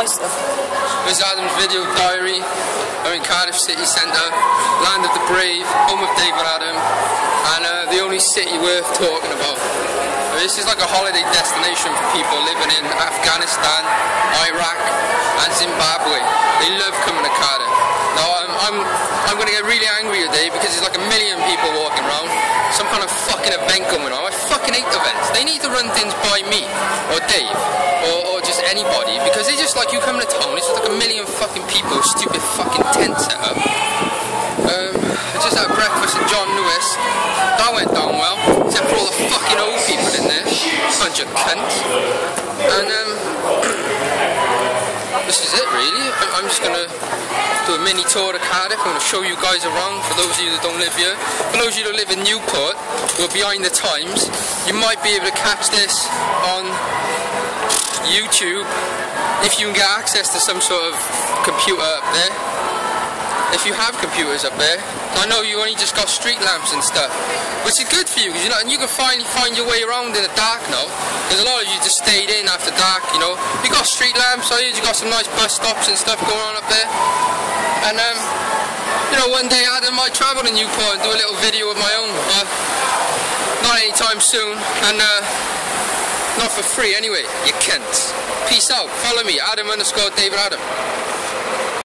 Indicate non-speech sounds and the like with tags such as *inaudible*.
cloister. This is Adam's video diary. I'm in Cardiff City Centre, land of the brave, home of Davenadam, and uh, the only city worth talking about. This is like a holiday destination for people living in Afghanistan, Iraq, and Zimbabwe. They love coming to Cardiff. Now I'm, I'm, I'm going to get really angry today because there's like a million people walking around. Some kind of fucking event going on. I fucking hate events. They need to run things by me, or Dave, anybody, because it's just like you coming to town, it's just like a million fucking people, stupid fucking tent set up. Um, I just had breakfast at John Lewis. That went down well, except for all the fucking old people in there. Bunch of cunts. And um, *clears throat* this is it really. I'm just gonna do a mini tour of Cardiff. I'm gonna show you guys around for those of you that don't live here. For those of you that live in Newport, who are behind the times, you might be able to catch this on YouTube if you can get access to some sort of computer up there. If you have computers up there, I know you only just got street lamps and stuff, which is good for you because you know, and you can finally find your way around in the dark now. There's a lot of you just stayed in after dark, you know. You got street lamps, I you got some nice bus stops and stuff going on up there. And um, you know, one day Adam might travel to Newport and do a little video of my own, but not anytime soon. And uh, not for free anyway, you can't. Peace out. Follow me, Adam underscore Davenadam.